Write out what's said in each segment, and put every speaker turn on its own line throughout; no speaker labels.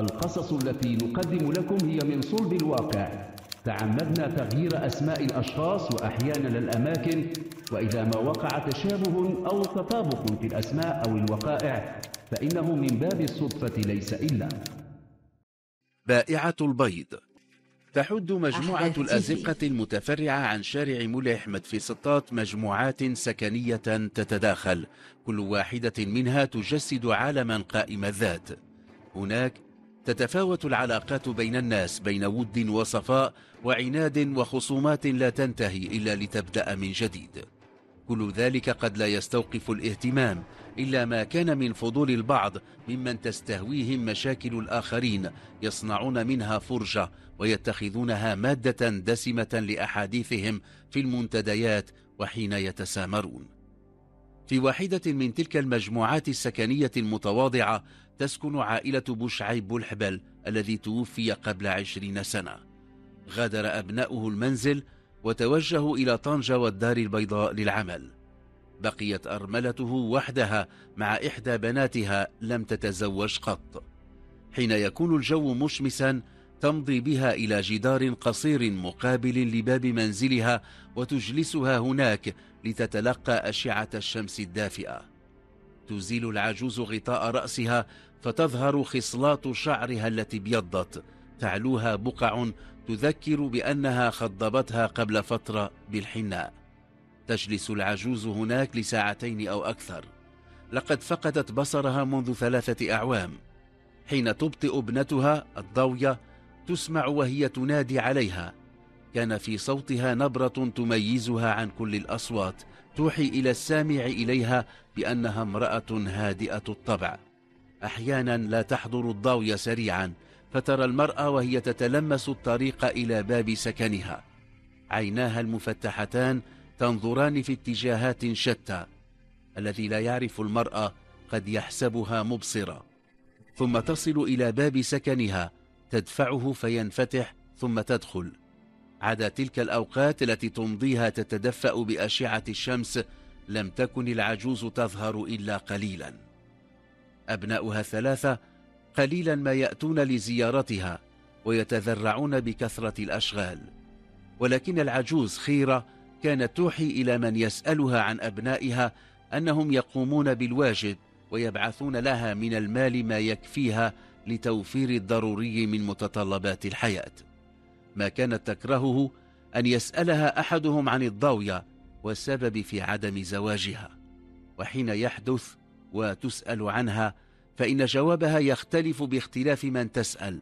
القصص التي نقدم لكم هي من صلب الواقع. تعمدنا تغيير أسماء الأشخاص وأحيانا الأماكن وإذا ما وقع تشابه أو تطابق في الأسماء أو الوقائع فإنه من باب الصدفة ليس إلا.
بائعة البيض. تحد مجموعة الأزقة المتفرعة عن شارع مولاي أحمد في سطات مجموعات سكنية تتداخل. كل واحدة منها تجسد عالما قائم الذات. هناك تتفاوت العلاقات بين الناس بين ود وصفاء وعناد وخصومات لا تنتهي إلا لتبدأ من جديد. كل ذلك قد لا يستوقف الاهتمام إلا ما كان من فضول البعض ممن تستهويهم مشاكل الآخرين يصنعون منها فرجة ويتخذونها مادة دسمة لأحاديثهم في المنتديات وحين يتسامرون. في واحدة من تلك المجموعات السكنية المتواضعة تسكن عائلة بوشعيب بولحبل الذي توفي قبل عشرين سنة. غادر أبناؤه المنزل وتوجهوا إلى طنجة والدار البيضاء للعمل. بقيت أرملته وحدها مع إحدى بناتها لم تتزوج قط. حين يكون الجو مشمسا تمضي بها إلى جدار قصير مقابل لباب منزلها وتجلسها هناك لتتلقى أشعة الشمس الدافئة. تزيل العجوز غطاء رأسها فتظهر خصلات شعرها التي ابيضت. تعلوها بقع تذكر بأنها خضبتها قبل فترة بالحناء. تجلس العجوز هناك لساعتين أو أكثر. لقد فقدت بصرها منذ ثلاثة أعوام. حين تبطئ ابنتها الضوية تسمع وهي تنادي عليها. كان في صوتها نبرة تميزها عن كل الأصوات. توحي إلى السامع إليها بأنها امرأة هادئة الطبع. أحيانا لا تحضر الضوية سريعا فترى المرأة وهي تتلمس الطريق إلى باب سكنها. عيناها المفتحتان تنظران في اتجاهات شتى. الذي لا يعرف المرأة قد يحسبها مبصرة. ثم تصل إلى باب سكنها تدفعه فينفتح ثم تدخل. عدا تلك الأوقات التي تمضيها تتدفأ بأشعة الشمس لم تكن العجوز تظهر إلا قليلا. أبناؤها الثلاثة قليلا ما يأتون لزيارتها ويتذرعون بكثرة الأشغال. ولكن العجوز خيرة كانت توحي إلى من يسألها عن أبنائها أنهم يقومون بالواجب ويبعثون لها من المال ما يكفيها لتوفير الضروري من متطلبات الحياة. ما كانت تكرهه أن يسألها أحدهم عن الضوية والسبب في عدم زواجها. وحين يحدث وتسأل عنها فإن جوابها يختلف باختلاف من تسأل.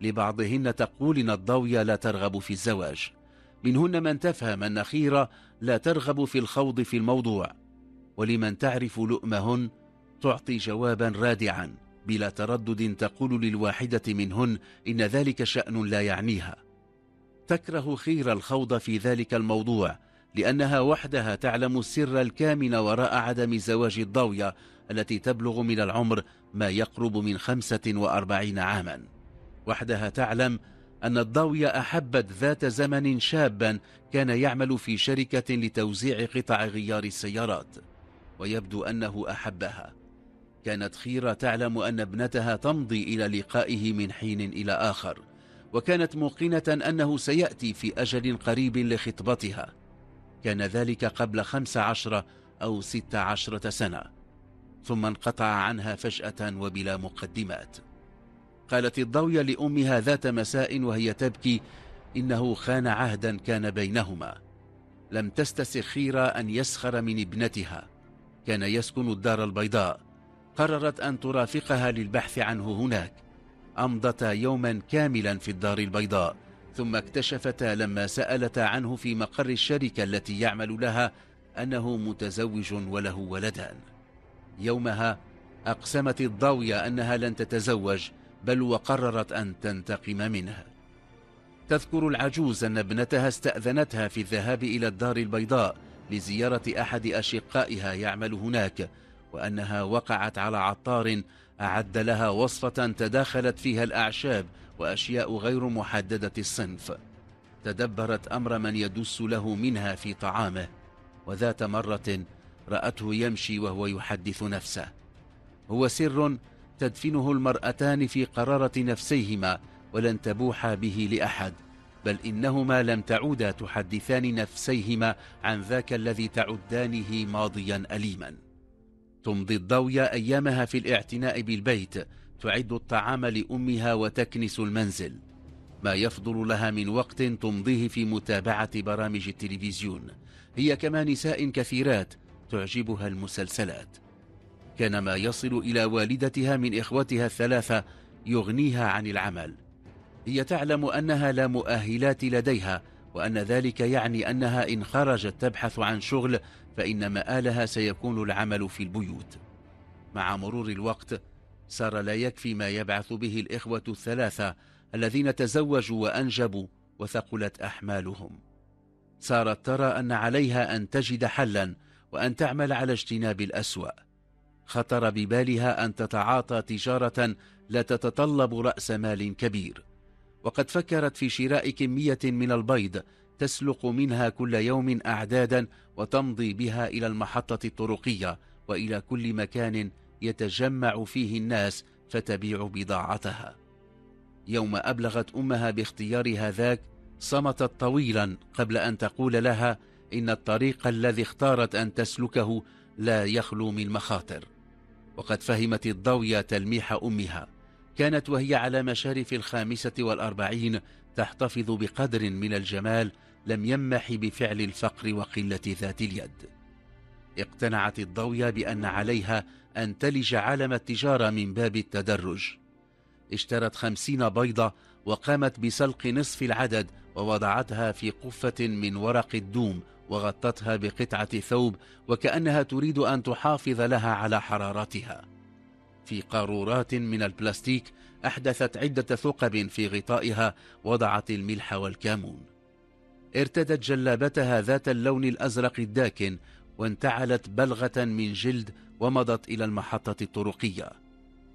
لبعضهن تقول إن الضوية لا ترغب في الزواج. منهن من تفهم أن خيرة لا ترغب في الخوض في الموضوع. ولمن تعرف لؤمهن تعطي جوابا رادعا بلا تردد تقول للواحدة منهن إن ذلك شأن لا يعنيها. تكره خير الخوض في ذلك الموضوع لأنها وحدها تعلم السر الكامن وراء عدم زواج الضوية التي تبلغ من العمر ما يقرب من خمسة وأربعين عاما. وحدها تعلم أن الضوية أحبت ذات زمن شابا كان يعمل في شركة لتوزيع قطع غيار السيارات ويبدو أنه أحبها. كانت خيرة تعلم أن ابنتها تمضي إلى لقائه من حين إلى آخر وكانت موقنة أنه سيأتي في أجل قريب لخطبتها. كان ذلك قبل خمس عشرة أو ست عشرة سنة ثم انقطع عنها فجأة وبلا مقدمات. قالت الضوية لأمها ذات مساء وهي تبكي إنه خان عهدا كان بينهما. لم تستسخ خيرة أن يسخر من ابنتها. كان يسكن الدار البيضاء. قررت أن ترافقها للبحث عنه هناك. أمضتا يوما كاملا في الدار البيضاء. ثم اكتشفتا لما سألتا عنه في مقر الشركة التي يعمل لها أنه متزوج وله ولدان. يومها أقسمت الضاوية أنها لن تتزوج بل وقررت أن تنتقم منه. تذكر العجوز أن ابنتها استأذنتها في الذهاب إلى الدار البيضاء لزيارة أحد أشقائها يعمل هناك وأنها وقعت على عطار أعد لها وصفة تداخلت فيها الأعشاب وأشياء غير محددة الصنف. تدبرت أمر من يدس له منها في طعامه وذات مرة رأته يمشي وهو يحدث نفسه. هو سر تدفنه المرأتان في قرارة نفسيهما ولن تبوح به لأحد بل إنهما لم تعودا تحدثان نفسيهما عن ذاك الذي تعدانه ماضيا أليما. تمضي الضوية أيامها في الاعتناء بالبيت تعد الطعام لأمها وتكنس المنزل ما يفضل لها من وقت تمضيه في متابعة برامج التلفزيون. هي كما نساء كثيرات تعجبها المسلسلات. كان ما يصل إلى والدتها من إخوتها الثلاثة يغنيها عن العمل. هي تعلم أنها لا مؤهلات لديها وأن ذلك يعني أنها إن خرجت تبحث عن شغل فإن مآلها سيكون العمل في البيوت. مع مرور الوقت صار لا يكفي ما يبعث به الإخوة الثلاثة الذين تزوجوا وأنجبوا وثقلت أحمالهم. صارت ترى أن عليها أن تجد حلا وأن تعمل على اجتناب الأسوأ. خطر ببالها أن تتعاطى تجارة لا تتطلب رأس مال كبير. وقد فكرت في شراء كمية من البيض تسلق منها كل يوم أعدادا وتمضي بها إلى المحطة الطرقية وإلى كل مكان يتجمع فيه الناس فتبيع بضاعتها. يوم أبلغت أمها باختيارها ذاك صمتت طويلا قبل أن تقول لها إن الطريق الذي اختارت أن تسلكه لا يخلو من مخاطر. وقد فهمت الضوية تلميح أمها. كانت وهي على مشارف الخامسة والأربعين تحتفظ بقدر من الجمال لم يمح بفعل الفقر وقلة ذات اليد. اقتنعت الضوية بأن عليها أن تلج عالم التجارة من باب التدرج. اشترت خمسين بيضة وقامت بسلق نصف العدد ووضعتها في قفة من ورق الدوم وغطتها بقطعة ثوب وكأنها تريد أن تحافظ لها على حرارتها. في قارورات من البلاستيك أحدثت عدة ثقب في غطائها وضعت الملح والكامون ارتدت جلابتها ذات اللون الأزرق الداكن وانتعلت بلغة من جلد ومضت إلى المحطة الطرقية.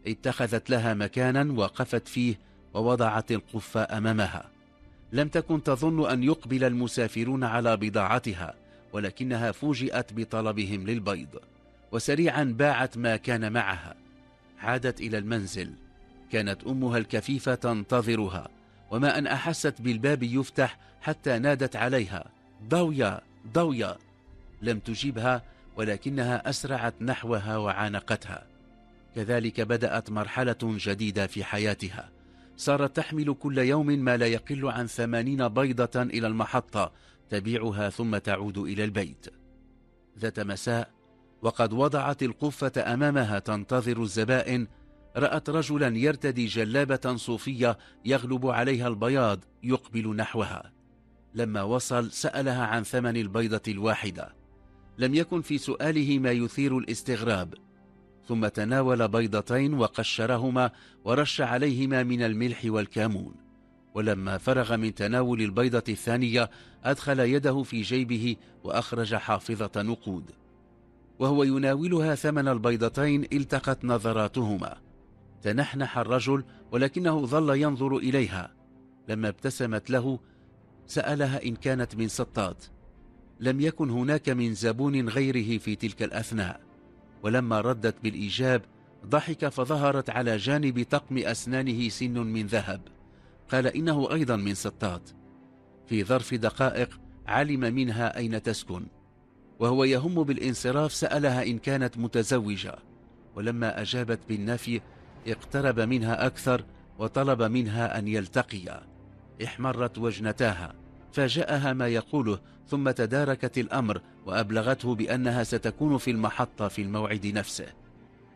اتخذت لها مكانا وقفت فيه ووضعت القفة أمامها. لم تكن تظن أن يقبل المسافرون على بضاعتها ولكنها فوجئت بطلبهم للبيض وسريعا باعت ما كان معها. عادت إلى المنزل. كانت أمها الكفيفة تنتظرها وما أن أحست بالباب يفتح حتى نادت عليها. ضويا ضويا. لم تجيبها ولكنها أسرعت نحوها وعانقتها. كذلك بدأت مرحلة جديدة في حياتها. صارت تحمل كل يوم ما لا يقل عن ثمانين بيضة إلى المحطة تبيعها ثم تعود إلى البيت. ذات مساء وقد وضعت القفة أمامها تنتظر الزبائن رأت رجلا يرتدي جلابة صوفية يغلب عليها البياض يقبل نحوها. لما وصل سألها عن ثمن البيضة الواحدة. لم يكن في سؤاله ما يثير الاستغراب ثم تناول بيضتين وقشرهما ورش عليهما من الملح والكامون ولما فرغ من تناول البيضة الثانية أدخل يده في جيبه وأخرج حافظة نقود. وهو يناولها ثمن البيضتين التقت نظراتهما. تنحنح الرجل ولكنه ظل ينظر إليها. لما ابتسمت له سألها إن كانت من سطات لم يكن هناك من زبون غيره في تلك الأثناء. ولما ردت بالإيجاب ضحك فظهرت على جانب طقم أسنانه سن من ذهب. قال إنه أيضا من سطات في ظرف دقائق علم منها أين تسكن. وهو يهم بالانصراف سألها إن كانت متزوجة. ولما أجابت بالنفي اقترب منها أكثر وطلب منها أن يلتقيا. احمرت وجنتاها. فاجأها ما يقوله ثم تداركت الأمر وأبلغته بأنها ستكون في المحطة في الموعد نفسه.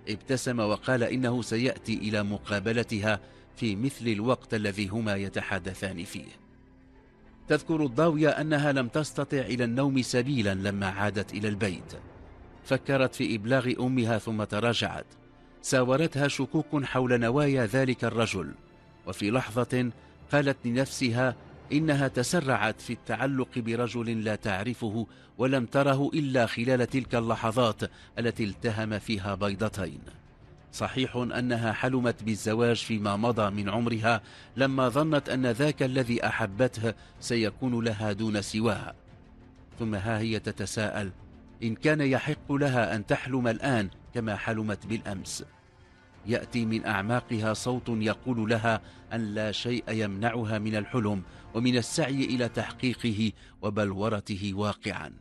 ابتسم وقال إنه سيأتي إلى مقابلتها في مثل الوقت الذي هما يتحدثان فيه. تذكر الضاوية أنها لم تستطع إلى النوم سبيلا لما عادت إلى البيت. فكرت في إبلاغ أمها ثم تراجعت. ساورتها شكوك حول نوايا ذلك الرجل. وفي لحظة قالت لنفسها إنها تسرعت في التعلق برجل لا تعرفه ولم تره إلا خلال تلك اللحظات التي التهم فيها بيضتين. صحيح أنها حلمت بالزواج فيما مضى من عمرها لما ظنت أن ذاك الذي أحبته سيكون لها دون سواها. ثم ها هي تتساءل إن كان يحق لها أن تحلم الآن كما حلمت بالأمس. يأتي من أعماقها صوت يقول لها أن لا شيء يمنعها من الحلم ومن السعي إلى تحقيقه وبلورته واقعا.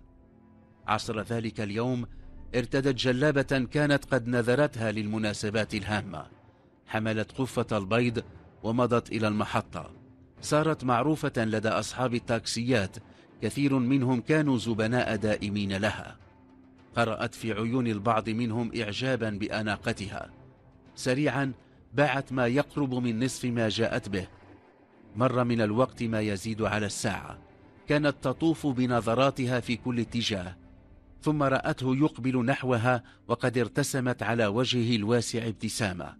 عصر ذلك اليوم ارتدت جلابة كانت قد نذرتها للمناسبات الهامة. حملت قفة البيض ومضت إلى المحطة. صارت معروفة لدى أصحاب التاكسيات كثير منهم كانوا زبناء دائمين لها. قرأت في عيون البعض منهم إعجابا بأناقتها. سريعا باعت ما يقرب من نصف ما جاءت به. مر من الوقت ما يزيد على الساعة كانت تطوف بنظراتها في كل اتجاه ثم رأته يقبل نحوها وقد ارتسمت على وجهه الواسع ابتسامة.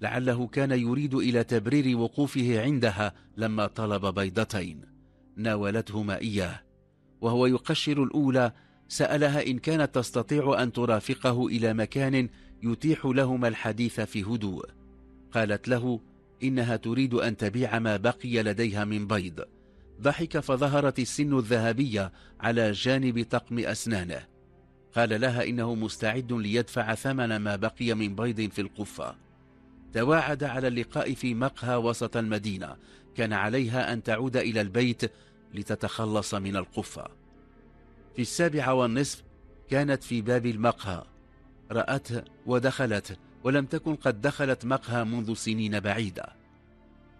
لعله كان يريد إلى تبرير وقوفه عندها لما طلب بيضتين ناولتهما إياه وهو يقشر الأولى سألها إن كانت تستطيع أن ترافقه إلى مكان يتيح لهما الحديث في هدوء. قالت له إنها تريد أن تبيع ما بقي لديها من بيض. ضحك فظهرت السن الذهبية على جانب طقم أسنانه. قال لها إنه مستعد ليدفع ثمن ما بقي من بيض في القفة. تواعد على اللقاء في مقهى وسط المدينة. كان عليها أن تعود إلى البيت لتتخلص من القفة. في السابعة والنصف كانت في باب المقهى. رأته ودخلت ولم تكن قد دخلت مقهى منذ سنين بعيدة.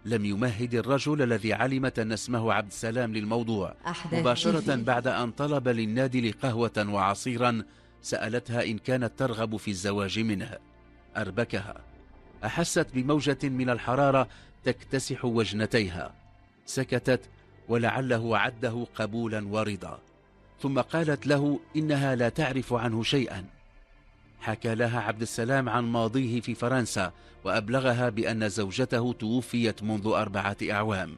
لم يمهد الرجل الذي علمت أن اسمه عبد السلام للموضوع. مباشرة بعد أن طلب للنادي قهوة وعصيرا سألتها إن كانت ترغب في الزواج منه. أربكها. أحست بموجة من الحرارة تكتسح وجنتيها. سكتت ولعله عده قبولا ورضا. ثم قالت له إنها لا تعرف عنه شيئا. حكى لها عبد السلام عن ماضيه في فرنسا وأبلغها بأن زوجته توفيت منذ أربعة أعوام.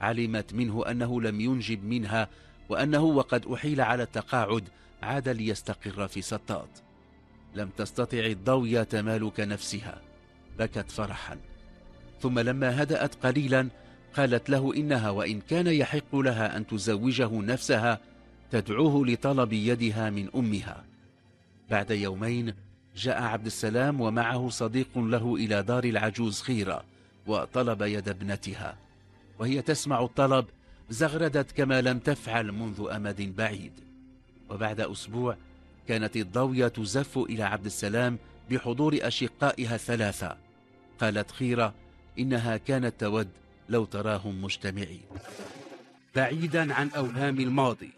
علمت منه أنه لم ينجب منها وأنه وقد أحيل على التقاعد عاد ليستقر في سطات لم تستطع الضوية تمالك نفسها. بكت فرحا. ثم لما هدأت قليلا قالت له إنها وإن كان يحق لها أن تزوجه نفسها تدعوه لطلب يدها من أمها. بعد يومين جاء عبد السلام ومعه صديق له إلى دار العجوز خيرة وطلب يد ابنتها وهي تسمع الطلب زغردت كما لم تفعل منذ أمد بعيد. وبعد أسبوع كانت الضوية تزف إلى عبد السلام بحضور أشقائها الثلاثة. قالت خيرة إنها كانت تود لو تراهم مجتمعين. بعيدا عن أوهام الماضي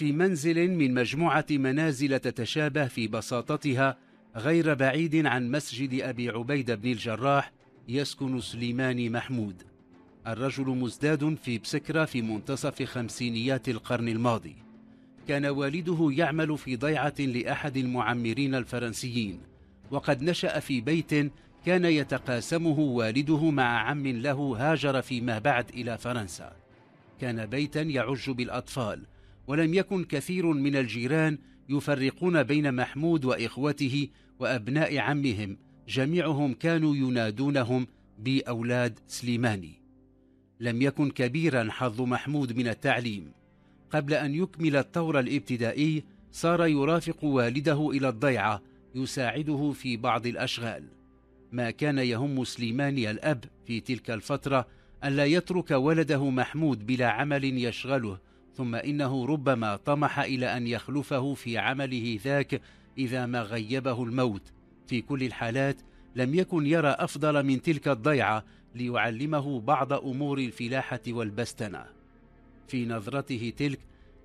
في منزل من مجموعة منازل تتشابه في بساطتها غير بعيد عن مسجد أبي عبيد بن الجراح يسكن سليمان محمود. الرجل مزداد في بسكرة في منتصف خمسينيات القرن الماضي. كان والده يعمل في ضيعة لأحد المعمرين الفرنسيين. وقد نشأ في بيت كان يتقاسمه والده مع عم له هاجر فيما بعد إلى فرنسا. كان بيتا يعج بالأطفال ولم يكن كثير من الجيران يفرقون بين محمود وإخوته وأبناء عمهم جميعهم كانوا ينادونهم بأولاد سليماني. لم يكن كبيرا حظ محمود من التعليم. قبل أن يكمل الطور الابتدائي صار يرافق والده إلى الضيعة يساعده في بعض الأشغال. ما كان يهم سليماني الأب في تلك الفترة ألا يترك ولده محمود بلا عمل يشغله ثم إنه ربما طمح إلى أن يخلفه في عمله ذاك إذا ما غيبه الموت. في كل الحالات لم يكن يرى أفضل من تلك الضيعة ليعلمه بعض أمور الفلاحة والبستنة. في نظرته تلك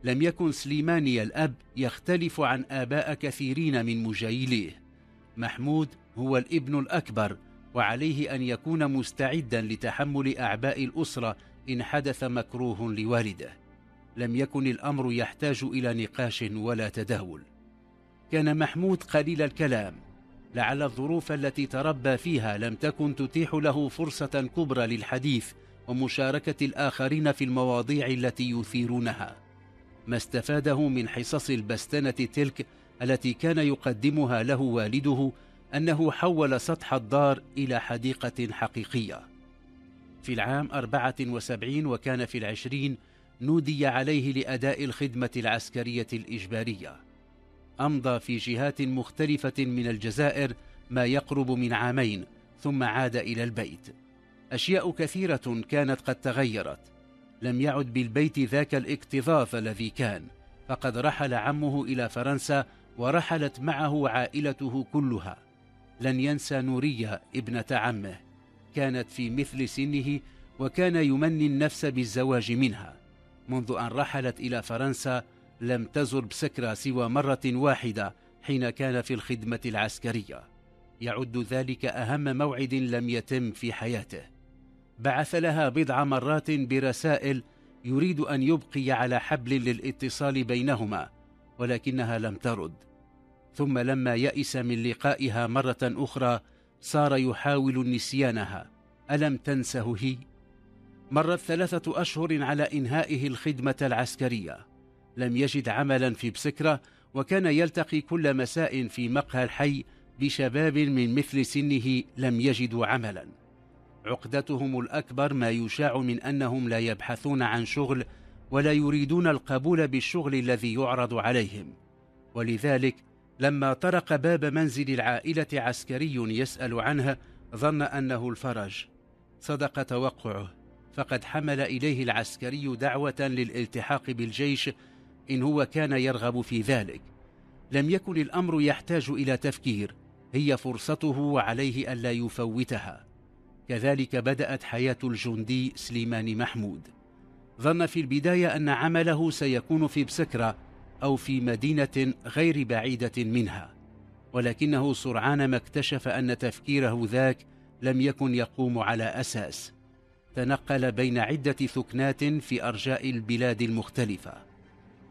لم يكن سليماني الأب يختلف عن آباء كثيرين من مجايليه. محمود هو الابن الأكبر وعليه أن يكون مستعدا لتحمل أعباء الأسرة إن حدث مكروه لوالده. لم يكن الأمر يحتاج إلى نقاش ولا تداول كان محمود قليل الكلام لعل الظروف التي تربى فيها لم تكن تتيح له فرصة كبرى للحديث ومشاركة الآخرين في المواضيع التي يثيرونها. ما استفاده من حصص البستنة تلك التي كان يقدمها له والده أنه حول سطح الدار إلى حديقة حقيقية. في العام 74 وكان في العشرين نودي عليه لأداء الخدمة العسكرية الإجبارية. أمضى في جهات مختلفة من الجزائر ما يقرب من عامين ثم عاد إلى البيت. أشياء كثيرة كانت قد تغيرت. لم يعد بالبيت ذاك الاكتظاظ الذي كان فقد رحل عمه إلى فرنسا ورحلت معه عائلته كلها. لن ينسى نورية ابنة عمه. كانت في مثل سنه وكان يمني النفس بالزواج منها. منذ أن رحلت إلى فرنسا لم تزر بسكرة سوى مرة واحدة حين كان في الخدمة العسكرية. يعد ذلك أهم موعد لم يتم في حياته. بعث لها بضع مرات برسائل يريد أن يبقي على حبل للاتصال بينهما ولكنها لم ترد. ثم لما يئس من لقائها مرة أخرى صار يحاول نسيانها. ألم تنسه هي؟ مرت ثلاثة أشهر على إنهائه الخدمة العسكرية. لم يجد عملا في بسكرة وكان يلتقي كل مساء في مقهى الحي بشباب من مثل سنه لم يجدوا عملا. عقدتهم الأكبر ما يشاع من أنهم لا يبحثون عن شغل ولا يريدون القبول بالشغل الذي يعرض عليهم. ولذلك لما طرق باب منزل العائلة عسكري يسأل عنه ظن أنه الفرج. صدق توقعه. فقد حمل إليه العسكري دعوة للالتحاق بالجيش إن هو كان يرغب في ذلك. لم يكن الأمر يحتاج إلى تفكير هي فرصته وعليه ألا يفوتها. كذلك بدأت حياة الجندي سليمان محمود. ظن في البداية أن عمله سيكون في بسكرة أو في مدينة غير بعيدة منها. ولكنه سرعان ما اكتشف أن تفكيره ذاك لم يكن يقوم على أساس. تنقل بين عدة ثكنات في أرجاء البلاد المختلفة.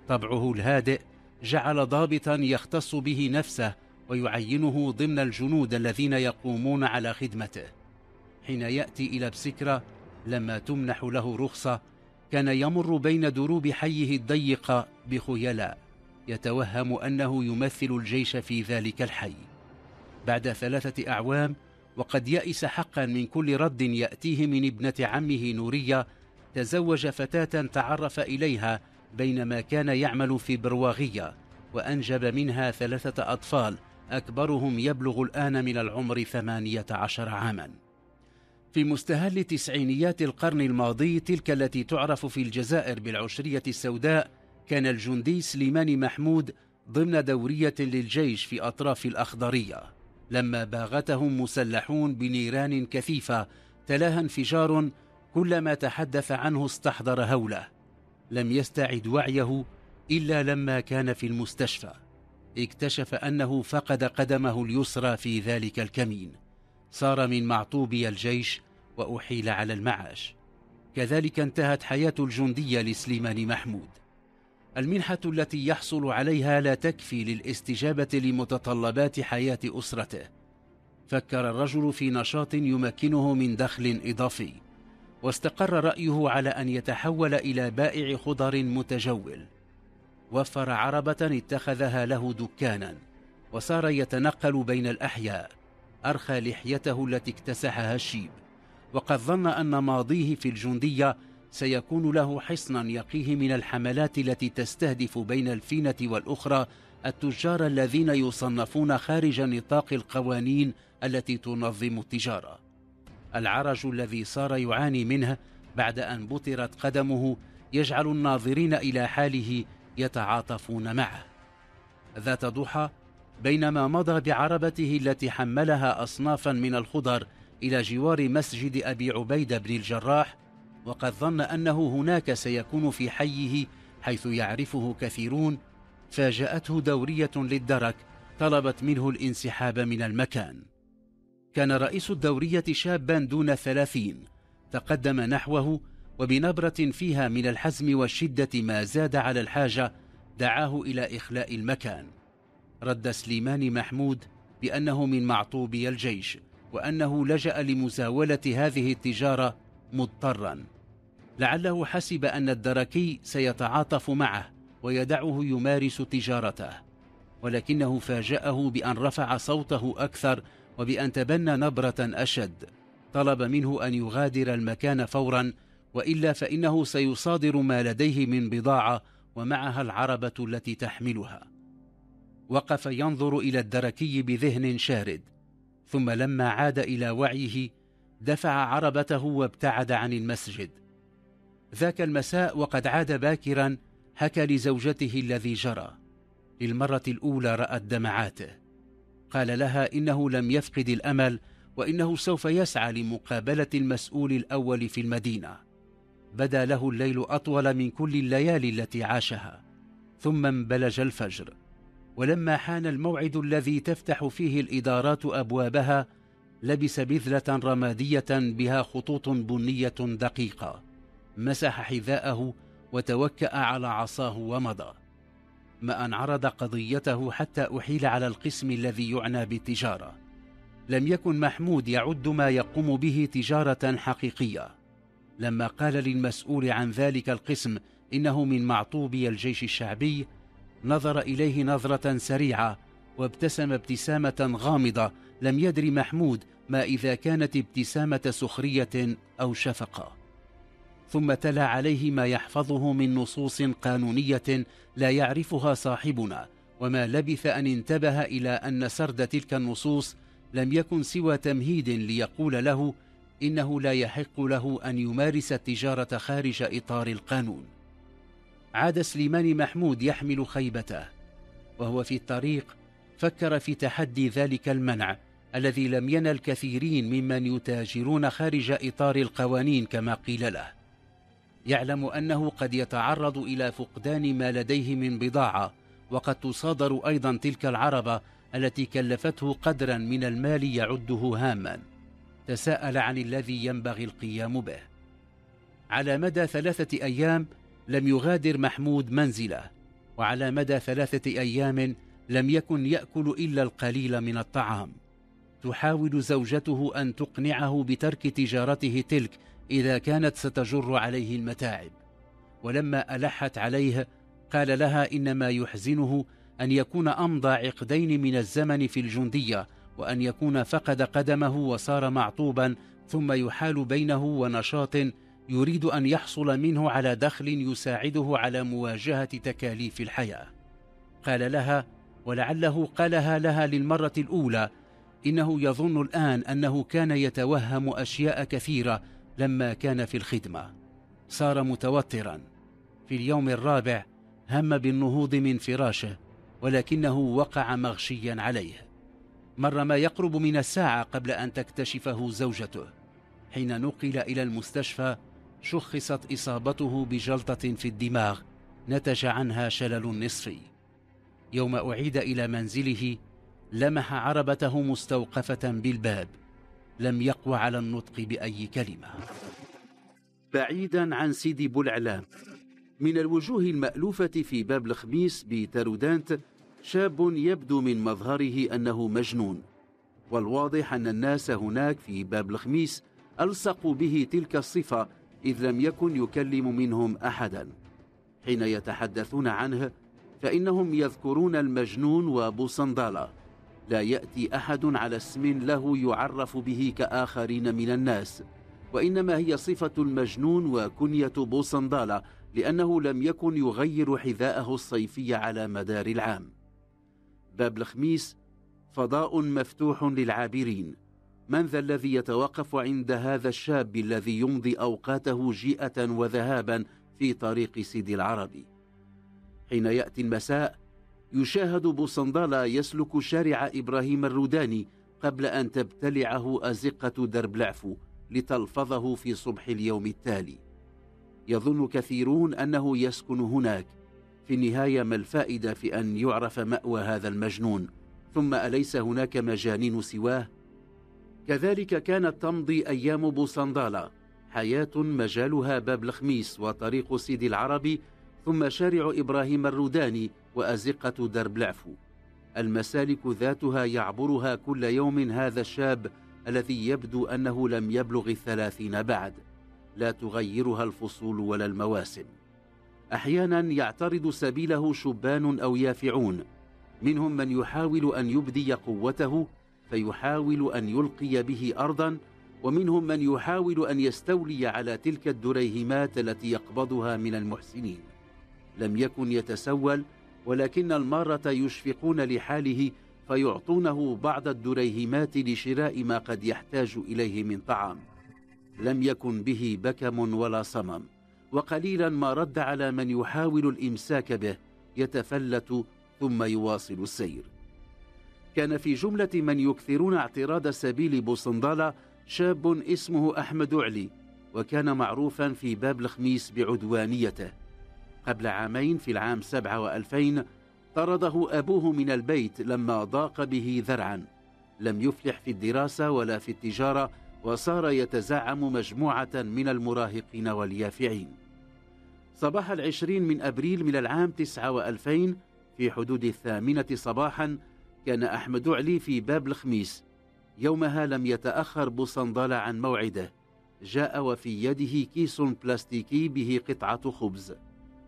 طبعه الهادئ جعل ضابطا يختص به نفسه ويعينه ضمن الجنود الذين يقومون على خدمته. حين يأتي إلى بسكرة لما تمنح له رخصة كان يمر بين دروب حيه الضيق بخيلاء. يتوهم أنه يمثل الجيش في ذلك الحي. بعد ثلاثة أعوام وقد يئس حقا من كل رد يأتيه من ابنة عمه نورية تزوج فتاة تعرف إليها بينما كان يعمل في برواغية وأنجب منها ثلاثة أطفال أكبرهم يبلغ الآن من العمر ثمانية عشر عاماً. في مستهل تسعينيات القرن الماضي تلك التي تعرف في الجزائر بالعشرية السوداء كان الجندي سليمان محمود ضمن دورية للجيش في أطراف الأخضرية. لما باغتهم مسلحون بنيران كثيفة تلاها انفجار كلما تحدث عنه استحضر هوله. لم يستعد وعيه إلا لما كان في المستشفى. اكتشف أنه فقد قدمه اليسرى في ذلك الكمين. صار من معطوبي الجيش وأحيل على المعاش. كذلك انتهت حياة الجندية لسليمان محمود. المنحة التي يحصل عليها لا تكفي للاستجابة لمتطلبات حياة أسرته. فكر الرجل في نشاط يمكنه من دخل إضافي واستقر رأيه على أن يتحول إلى بائع خضر متجول. وفر عربة اتخذها له دكانا وصار يتنقل بين الأحياء أرخى لحيته التي اكتسحها الشيب. وقد ظن أن ماضيه في الجندية سيكون له حصنا يقيه من الحملات التي تستهدف بين الفينة والأخرى التجار الذين يصنفون خارج نطاق القوانين التي تنظم التجارة. العرج الذي صار يعاني منه بعد أن بطرت قدمه يجعل الناظرين إلى حاله يتعاطفون معه. ذات ضحى بينما مضى بعربته التي حملها أصنافا من الخضر إلى جوار مسجد أبي عبيدة بن الجراح وقد ظن أنه هناك سيكون في حيه حيث يعرفه كثيرون فاجأته دورية للدرك طلبت منه الانسحاب من المكان. كان رئيس الدورية شابا دون ثلاثين تقدم نحوه وبنبرة فيها من الحزم والشدة ما زاد على الحاجة دعاه إلى إخلاء المكان. رد سليمان محمود بأنه من معطوبي الجيش وأنه لجأ لمزاولة هذه التجارة مضطرا. لعله حسب أن الدركي سيتعاطف معه ويدعه يمارس تجارته ولكنه فاجأه بأن رفع صوته أكثر وبأن تبنى نبرة أشد. طلب منه أن يغادر المكان فورا وإلا فإنه سيصادر ما لديه من بضاعة ومعها العربة التي تحملها. وقف ينظر إلى الدركي بذهن شارد ثم لما عاد إلى وعيه دفع عربته وابتعد عن المسجد. ذاك المساء وقد عاد باكرا حكى لزوجته الذي جرى. للمرة الأولى رأت دمعاته. قال لها إنه لم يفقد الأمل وإنه سوف يسعى لمقابلة المسؤول الأول في المدينة. بدا له الليل أطول من كل الليالي التي عاشها. ثم انبلج الفجر. ولما حان الموعد الذي تفتح فيه الإدارات أبوابها لبس بذلة رمادية بها خطوط بنية دقيقة. مسح حذاءه وتوكأ على عصاه ومضى ما أن عرض قضيته حتى أحيل على القسم الذي يعنى بالتجارة. لم يكن محمود يعد ما يقوم به تجارة حقيقية. لما قال للمسؤول عن ذلك القسم إنه من معطوبي الجيش الشعبي نظر إليه نظرة سريعة وابتسم ابتسامة غامضة. لم يدر محمود ما إذا كانت ابتسامة سخرية أو شفقة. ثم تلا عليه ما يحفظه من نصوص قانونية لا يعرفها صاحبنا وما لبث أن انتبه إلى أن سرد تلك النصوص لم يكن سوى تمهيد ليقول له إنه لا يحق له أن يمارس التجارة خارج إطار القانون. عاد سليمان محمود يحمل خيبته وهو في الطريق فكر في تحدي ذلك المنع الذي لم ينل كثيرين ممن يتاجرون خارج إطار القوانين كما قيل له. يعلم أنه قد يتعرض إلى فقدان ما لديه من بضاعة وقد تصادر أيضا تلك العربة التي كلفته قدرا من المال يعده هاما. تساءل عن الذي ينبغي القيام به. على مدى ثلاثة أيام لم يغادر محمود منزله وعلى مدى ثلاثة أيام لم يكن يأكل إلا القليل من الطعام. تحاول زوجته أن تقنعه بترك تجارته تلك إذا كانت ستجر عليه المتاعب. ولما ألحت عليه قال لها إن ما يحزنه أن يكون أمضى عقدين من الزمن في الجندية وأن يكون فقد قدمه وصار معطوبا ثم يحال بينه ونشاط يريد أن يحصل منه على دخل يساعده على مواجهة تكاليف الحياة. قال لها ولعله قالها لها للمرة الأولى إنه يظن الآن أنه كان يتوهم أشياء كثيرة لما كان في الخدمة. صار متوترا. في اليوم الرابع هم بالنهوض من فراشه ولكنه وقع مغشيا عليه. مر ما يقرب من الساعة قبل أن تكتشفه زوجته. حين نقل إلى المستشفى شخصت إصابته بجلطة في الدماغ نتج عنها شلل نصفي. يوم أعيد إلى منزله لمح عربته مستوقفة بالباب. لم يقوى على النطق بأي كلمة. بعيدا عن سيدي بولعلام من الوجوه المألوفة في باب الخميس بتارودانت شاب يبدو من مظهره أنه مجنون. والواضح أن الناس هناك في باب الخميس ألصقوا به تلك الصفة إذ لم يكن يكلم منهم أحدا. حين يتحدثون عنه فإنهم يذكرون المجنون وبوصندالة لا يأتي أحد على اسم له يعرف به كآخرين من الناس وإنما هي صفة المجنون وكنية بوصندالة لأنه لم يكن يغير حذاءه الصيفي على مدار العام. باب الخميس فضاء مفتوح للعابرين. من ذا الذي يتوقف عند هذا الشاب الذي يمضي أوقاته جيئة وذهابا في طريق سيدي العربي؟ حين يأتي المساء يشاهد بوصندالة يسلك شارع إبراهيم الروداني قبل أن تبتلعه أزقة درب العفو لتلفظه في صبح اليوم التالي. يظن كثيرون أنه يسكن هناك في النهاية ما الفائدة في أن يعرف مأوى هذا المجنون؟ ثم أليس هناك مجانين سواه؟ كذلك كانت تمضي أيام بوصندالة حياة مجالها باب الخميس وطريق سيدي العربي ثم شارع إبراهيم الروداني وأزقة درب العفو المسالك ذاتها يعبرها كل يوم هذا الشاب الذي يبدو أنه لم يبلغ الثلاثين بعد. لا تغيرها الفصول ولا المواسم. أحيانا يعترض سبيله شبان أو يافعون. منهم من يحاول أن يبدي قوته فيحاول أن يلقي به أرضا. ومنهم من يحاول أن يستولي على تلك الدريهمات التي يقبضها من المحسنين. لم يكن يتسول ولكن المارة يشفقون لحاله فيعطونه بعض الدريهمات لشراء ما قد يحتاج إليه من طعام. لم يكن به بكم ولا صمم. وقليلا ما رد على من يحاول الإمساك به يتفلت ثم يواصل السير. كان في جملة من يكثرون اعتراض سبيل بوصندالة شاب اسمه أحمد علي وكان معروفا في باب الخميس بعدوانيته. قبل عامين في العام سبعة وألفين طرده أبوه من البيت لما ضاق به ذرعا. لم يفلح في الدراسة ولا في التجارة وصار يتزعم مجموعة من المراهقين واليافعين. صباح العشرين من أبريل من العام تسعة وألفين في حدود الثامنة صباحا كان أحمد علي في باب الخميس. يومها لم يتأخر بوصندالة عن موعده. جاء وفي يده كيس بلاستيكي به قطعة خبز.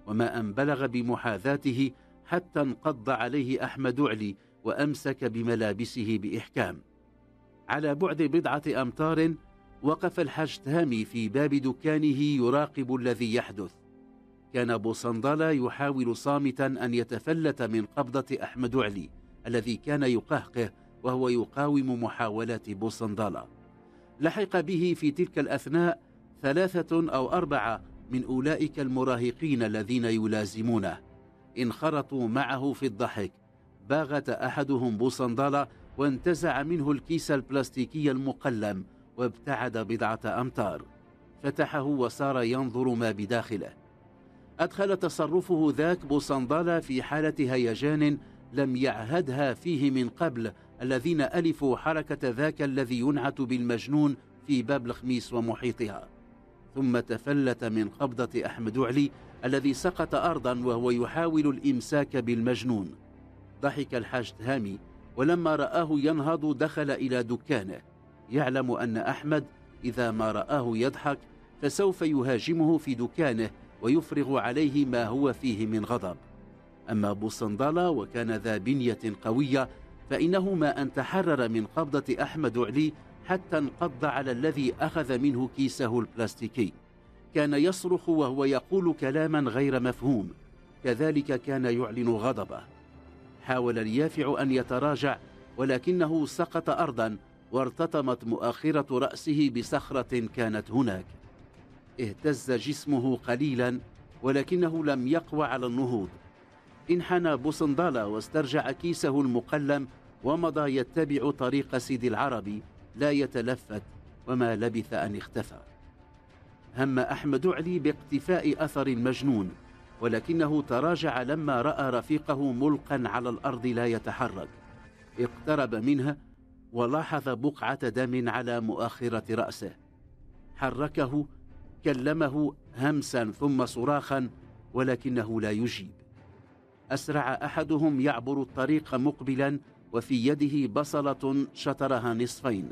وما أن بلغ بمحاذاته حتى انقض عليه أحمد علي وأمسك بملابسه بإحكام. على بعد بضعة أمتار وقف الحشتهامي في باب دكانه يراقب الذي يحدث. كان بوصندالة يحاول صامتا أن يتفلت من قبضة أحمد علي الذي كان يقهقه وهو يقاوم محاولات بوصندالة لحق به في تلك الأثناء ثلاثة أو أربعة من أولئك المراهقين الذين يلازمونه. انخرطوا معه في الضحك باغت أحدهم بوصندالة وانتزع منه الكيس البلاستيكي المقلم وابتعد بضعة أمتار. فتحه وصار ينظر ما بداخله. أدخل تصرفه ذاك بوصندالة في حالة هيجان لم يعهدها فيه من قبل الذين ألفوا حركة ذاك الذي ينعت بالمجنون في باب الخميس ومحيطها. ثم تفلت من قبضة أحمد علي الذي سقط أرضا وهو يحاول الإمساك بالمجنون. ضحك الحاج هامي ولما رآه ينهض دخل إلى دكانه. يعلم أن أحمد إذا ما رآه يضحك فسوف يهاجمه في دكانه ويفرغ عليه ما هو فيه من غضب. أما بوصندالة وكان ذا بنية قوية فإنه ما أن تحرر من قبضة أحمد علي حتى انقض على الذي أخذ منه كيسه البلاستيكي. كان يصرخ وهو يقول كلاما غير مفهوم. كذلك كان يعلن غضبه. حاول اليافع أن يتراجع ولكنه سقط أرضا وارتطمت مؤخرة رأسه بصخرة كانت هناك. اهتز جسمه قليلا ولكنه لم يقوى على النهوض. انحنى بوصندالة واسترجع كيسه المقلم ومضى يتبع طريق سيدي العربي. لا يتلفت وما لبث أن اختفى. هم أحمد علي باقتفاء أثر المجنون ولكنه تراجع لما رأى رفيقه ملقا على الأرض لا يتحرك. اقترب منه ولاحظ بقعة دم على مؤخرة رأسه. حركه كلمه همسا ثم صراخا ولكنه لا يجيب. أسرع أحدهم يعبر الطريق مقبلا وفي يده بصلة شطرها نصفين.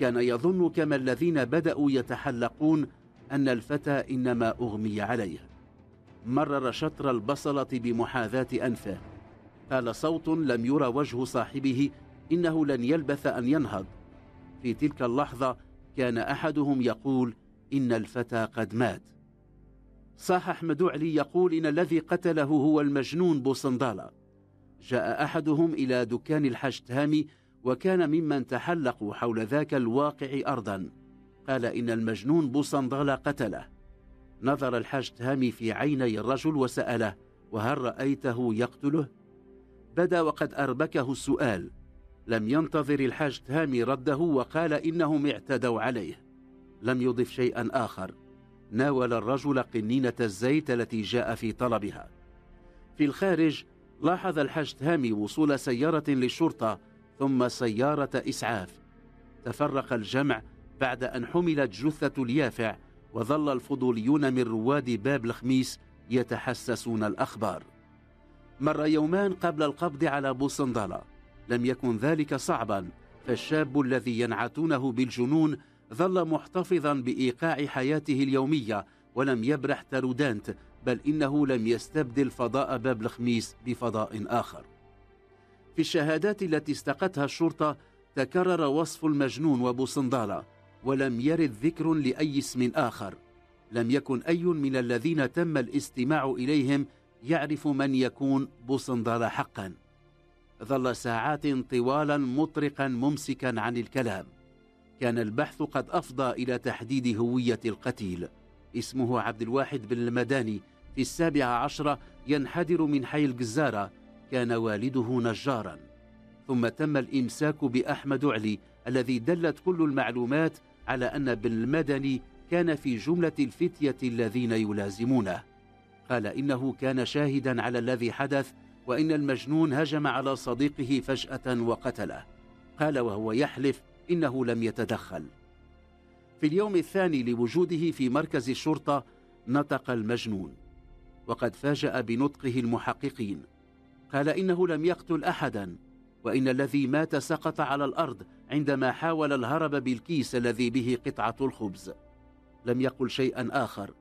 كان يظن كما الذين بدأوا يتحلقون أن الفتى إنما أغمي عليه. مرر شطر البصلة بمحاذاة أنفه. قال صوت لم يرى وجه صاحبه إنه لن يلبث أن ينهض. في تلك اللحظة كان أحدهم يقول إن الفتى قد مات. صاح أحمد علي يقول إن الذي قتله هو المجنون بوصندالة جاء أحدهم إلى دكان الحشتهامي وكان ممن تحلقوا حول ذاك الواقع أرضا. قال إن المجنون بوصندالة قتله. نظر الحشتهامي في عيني الرجل وسأله وهل رأيته يقتله؟ بدا وقد أربكه السؤال. لم ينتظر الحشتهامي رده وقال إنهم اعتدوا عليه. لم يضف شيئا آخر. ناول الرجل قنينة الزيت التي جاء في طلبها. في الخارج لاحظ الحشتهامي وصول سيارة للشرطة ثم سيارة إسعاف. تفرق الجمع بعد أن حملت جثة اليافع وظل الفضوليون من رواد باب الخميس يتحسسون الأخبار. مر يومان قبل القبض على بوصندالة لم يكن ذلك صعبا فالشاب الذي ينعتونه بالجنون ظل محتفظا بإيقاع حياته اليومية ولم يبرح ترودانت بل إنه لم يستبدل فضاء باب الخميس بفضاء آخر. في الشهادات التي استقتها الشرطة تكرر وصف المجنون وبوصندالة ولم يرد ذكر لأي اسم آخر. لم يكن أي من الذين تم الاستماع إليهم يعرف من يكون بوصندالة حقا. ظل ساعات طوالا مطرقا ممسكا عن الكلام. كان البحث قد أفضى إلى تحديد هوية القتيل. اسمه عبد الواحد بن المداني في السابعة عشرة ينحدر من حي الجزارة كان والده نجارا. ثم تم الإمساك بأحمد علي الذي دلت كل المعلومات على أن بن المدني كان في جملة الفتية الذين يلازمونه. قال إنه كان شاهدا على الذي حدث وإن المجنون هجم على صديقه فجأة وقتله. قال وهو يحلف إنه لم يتدخل. في اليوم الثاني لوجوده في مركز الشرطة نطق المجنون وقد فاجأ بنطقه المحققين. قال إنه لم يقتل أحدا وإن الذي مات سقط على الأرض عندما حاول الهرب بالكيس الذي به قطعة الخبز. لم يقل شيئا آخر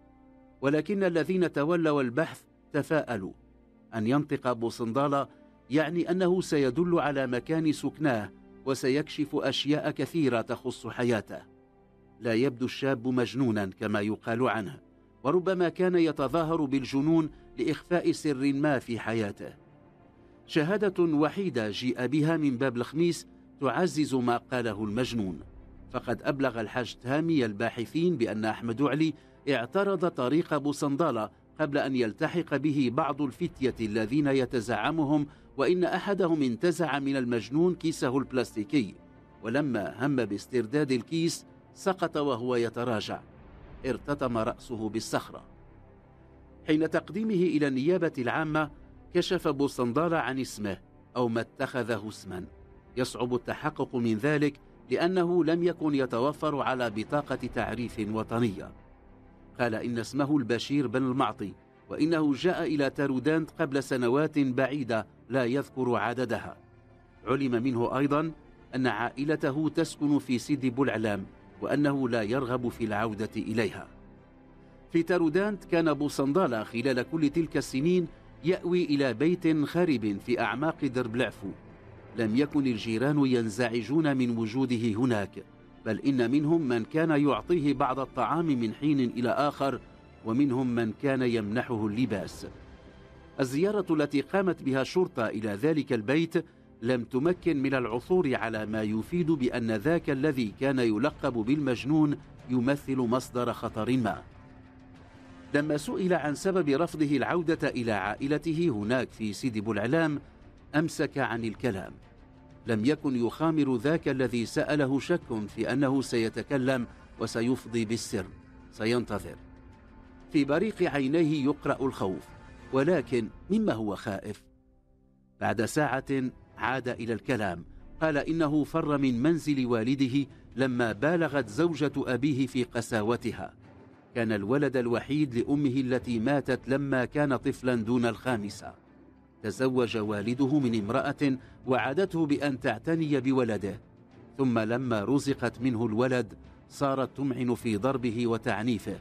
ولكن الذين تولوا البحث تفاءلوا. أن ينطق بوصندالة يعني أنه سيدل على مكان سكناه وسيكشف أشياء كثيرة تخص حياته. لا يبدو الشاب مجنونا كما يقال عنه وربما كان يتظاهر بالجنون لإخفاء سر ما في حياته. شهادة وحيدة جيء بها من باب الخميس تعزز ما قاله المجنون. فقد أبلغ الحاج هامي الباحثين بأن أحمد علي اعترض طريق بوصندالة قبل أن يلتحق به بعض الفتية الذين يتزعمهم وإن أحدهم انتزع من المجنون كيسه البلاستيكي ولما هم باسترداد الكيس سقط وهو يتراجع. ارتطم رأسه بالصخرة. حين تقديمه إلى النيابة العامة كشف بوصندالة عن اسمه أو ما اتخذه اسما. يصعب التحقق من ذلك لأنه لم يكن يتوفر على بطاقة تعريف وطنية. قال إن اسمه البشير بن المعطي وإنه جاء إلى تارودانت قبل سنوات بعيدة لا يذكر عددها. علم منه أيضا أن عائلته تسكن في سيدي بولعلام وأنه لا يرغب في العودة إليها. في تارودانت كان بوصندالة خلال كل تلك السنين يأوي إلى بيت خرب في أعماق درب العفو لم يكن الجيران ينزعجون من وجوده هناك بل إن منهم من كان يعطيه بعض الطعام من حين إلى آخر ومنهم من كان يمنحه اللباس. الزيارة التي قامت بها الشرطة إلى ذلك البيت لم تمكن من العثور على ما يفيد بأن ذاك الذي كان يلقب بالمجنون يمثل مصدر خطر ما. لما سئل عن سبب رفضه العودة إلى عائلته هناك في سيدي بولعلام أمسك عن الكلام. لم يكن يخامر ذاك الذي سأله شك في أنه سيتكلم وسيفضي بالسر. سينتظر. في بريق عينيه يقرأ الخوف ولكن مما هو خائف. بعد ساعة عاد إلى الكلام. قال إنه فر من منزل والده لما بالغت زوجة أبيه في قساوتها. كان الولد الوحيد لأمه التي ماتت لما كان طفلا دون الخامسة. تزوج والده من امرأة وعدته بأن تعتني بولده. ثم لما رزقت منه الولد صارت تمعن في ضربه وتعنيفه.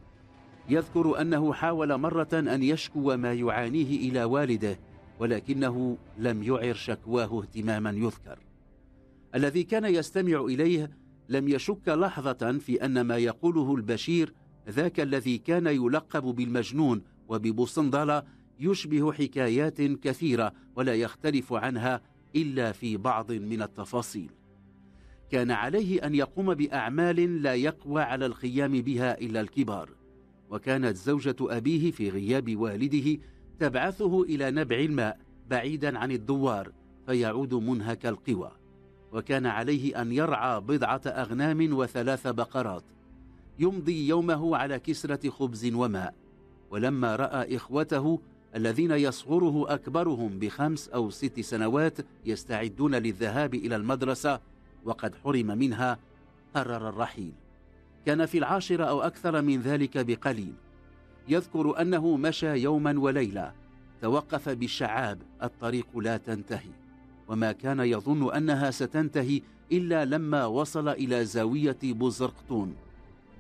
يذكر أنه حاول مرة أن يشكو ما يعانيه إلى والده ولكنه لم يعر شكواه اهتماما يذكر. الذي كان يستمع إليه لم يشك لحظة في أن ما يقوله البشير ذاك الذي كان يلقب بالمجنون وببصندلة يشبه حكايات كثيرة ولا يختلف عنها إلا في بعض من التفاصيل. كان عليه أن يقوم بأعمال لا يقوى على القيام بها إلا الكبار وكانت زوجة أبيه في غياب والده تبعثه إلى نبع الماء بعيدا عن الدوار فيعود منهك القوى. وكان عليه أن يرعى بضعة أغنام وثلاث بقرات. يمضي يومه على كسرة خبز وماء. ولما رأى إخوته الذين يصغره أكبرهم بخمس أو ست سنوات يستعدون للذهاب إلى المدرسة وقد حرم منها قرر الرحيل. كان في العاشرة أو أكثر من ذلك بقليل. يذكر أنه مشى يوما وليلة توقف بالشعاب الطريق لا تنتهي. وما كان يظن أنها ستنتهي إلا لما وصل إلى زاوية بوزرقطون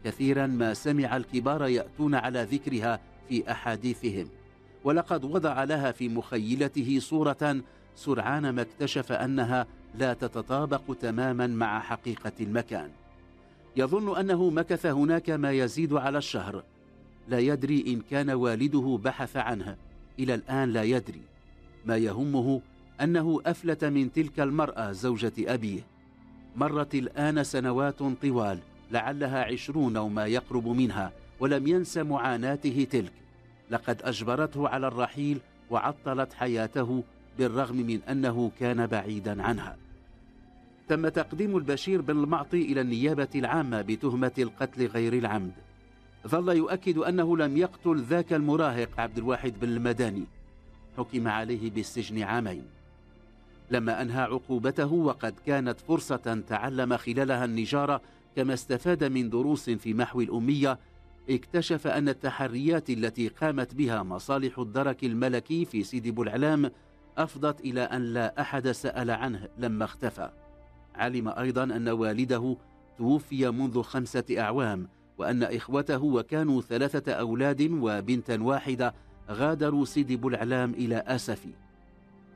كثيرا ما سمع الكبار يأتون على ذكرها في أحاديثهم. ولقد وضع لها في مخيلته صورة سرعان ما اكتشف أنها لا تتطابق تماما مع حقيقة المكان. يظن أنه مكث هناك ما يزيد على الشهر. لا يدري إن كان والده بحث عنه إلى الآن لا يدري. ما يهمه أنه أفلت من تلك المرأة زوجة أبيه. مرت الآن سنوات طوال لعلها عشرون وما يقرب منها ولم ينس معاناته تلك. لقد أجبرته على الرحيل وعطلت حياته بالرغم من أنه كان بعيدا عنها. تم تقديم البشير بن المعطي إلى النيابة العامة بتهمة القتل غير العمد. ظل يؤكد أنه لم يقتل ذاك المراهق عبد الواحد بن المداني. حكم عليه بالسجن عامين. لما أنهى عقوبته وقد كانت فرصة تعلم خلالها النجارة كما استفاد من دروس في محو الأمية اكتشف أن التحريات التي قامت بها مصالح الدرك الملكي في سيدي بوالعلام أفضت إلى أن لا أحد سأل عنه لما اختفى. علم أيضا أن والده توفي منذ خمسة أعوام وأن إخوته وكانوا ثلاثة أولاد وبنتا واحدة غادروا سيدي بوالعلام إلى آسفي.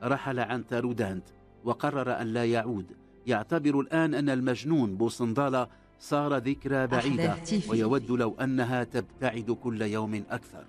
رحل عن تارودانت وقرر أن لا يعود. يعتبر الآن أن المجنون بوصندالة صار ذكرى بعيدة ويود لو أنها تبتعد كل يوم أكثر.